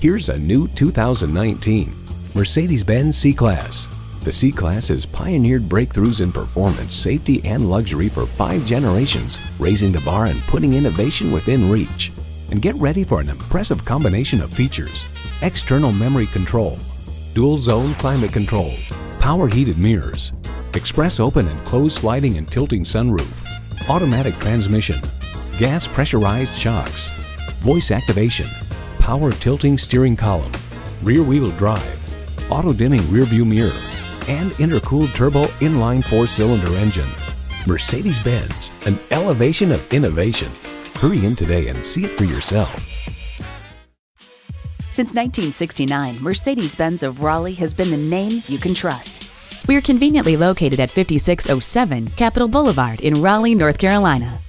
Here's a new 2019 Mercedes-Benz C-Class. The C-Class has pioneered breakthroughs in performance, safety, and luxury for five generations, raising the bar and putting innovation within reach. And get ready for an impressive combination of features. External memory control, dual zone climate control, power heated mirrors, express open and closed sliding and tilting sunroof, automatic transmission, gas pressurized shocks, voice activation, power tilting steering column, rear wheel drive, auto dimming rear view mirror, and intercooled turbo inline four cylinder engine. Mercedes Benz, an elevation of innovation. Hurry in today and see it for yourself. Since 1969, Mercedes Benz of Raleigh has been the name you can trust. We're conveniently located at 5607 Capital Boulevard in Raleigh, North Carolina.